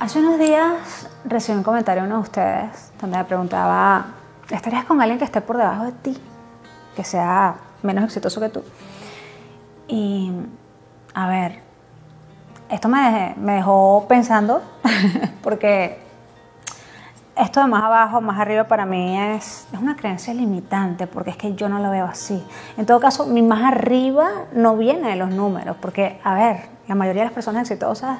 Hace unos días recibí un comentario uno de ustedes donde me preguntaba, ¿estarías con alguien que esté por debajo de ti? Que sea menos exitoso que tú. Y a ver, esto me, dejó pensando, porque esto de más abajo, más arriba para mí es, es, una creencia limitante, porque es que yo no lo veo así. En todo caso, mi más arriba no viene de los números, porque, a ver, la mayoría de las personas exitosas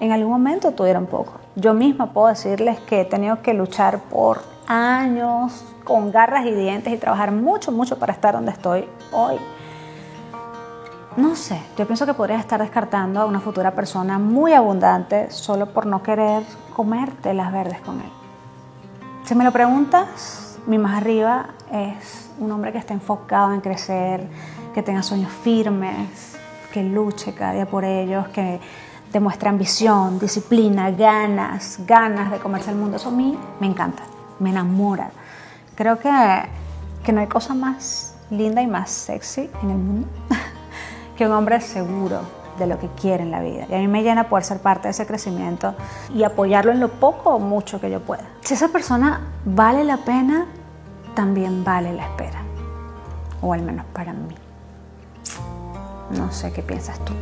en algún momento tuvieron poco. Yo misma puedo decirles que he tenido que luchar por años con garras y dientes y trabajar mucho, mucho para estar donde estoy hoy. No sé, yo pienso que podría estar descartando a una futura persona muy abundante solo por no querer comerte las verdes con él. Si me lo preguntas, mi más arriba es un hombre que está enfocado en crecer, que tenga sueños firmes, que luche cada día por ellos, que demuestre ambición, disciplina, ganas, ganas de comerse el mundo. Eso a mí me encanta, me enamora. Creo que, que no hay cosa más linda y más sexy en el mundo que un hombre seguro de lo que quiere en la vida. Y a mí me llena poder ser parte de ese crecimiento y apoyarlo en lo poco o mucho que yo pueda. Si esa persona vale la pena, también vale la espera. O al menos para mí. No sé qué piensas tú.